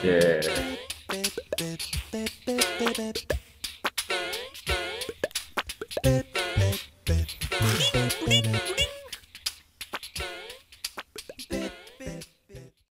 Yeah.